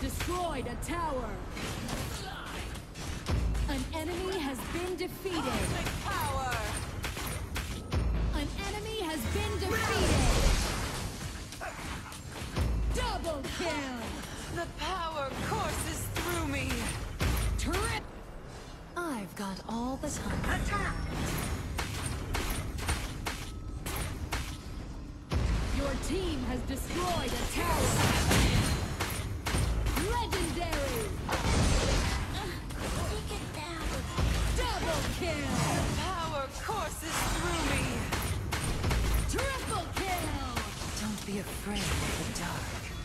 destroyed a tower. An enemy has been defeated. An enemy has been defeated. Double kill. The power courses through me. Terrific. I've got all the time. Attack. team has destroyed a tower. Legendary. Take it down. Double kill. Power courses through me. Triple kill. Don't be afraid of the dark.